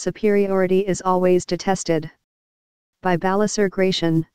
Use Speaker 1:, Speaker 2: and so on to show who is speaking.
Speaker 1: superiority is always detested. By Balasar Gratian.